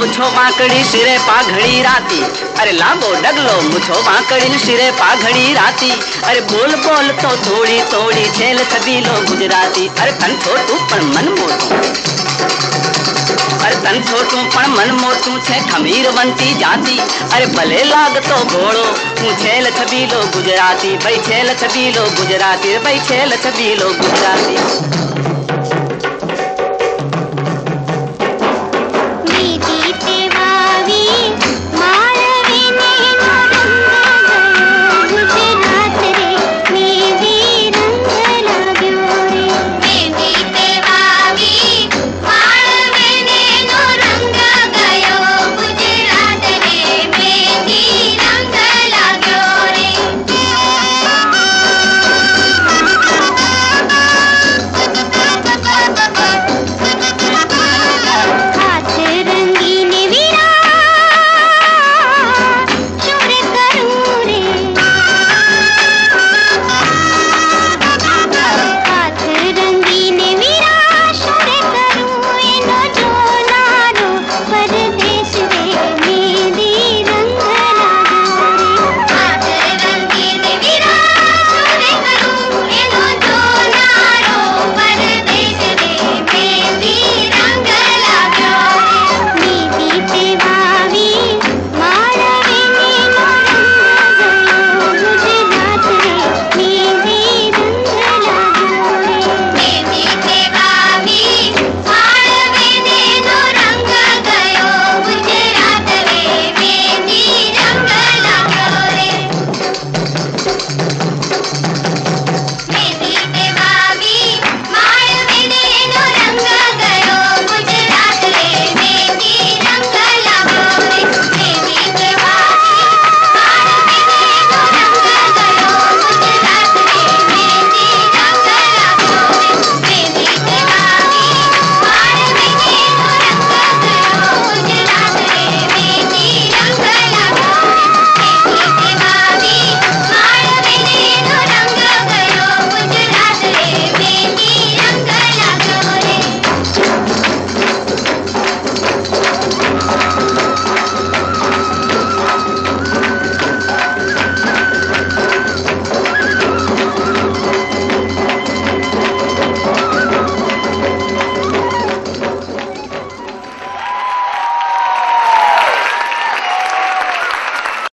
મુછો વાંકડી સિરે પાઘડી રાતી અરે લાંબો ડગલો મુછો વાંકડી સિરે પાઘડી રાતી અરે બોલ બોલ તો થોડી થોડી છેલ છબીલો ગુજરાતી અરે તન છોટું પણ મન મોટું અરે તન છોટું પણ મન મોટું છે ખમીર બનતી જાતી અરે ભલે લાગતો ઘોડો હું છેલ છબીલો ગુજરાતી ભાઈ છેલ છબીલો ગુજરાતી ભાઈ છેલ છબીલો ગુજરાતી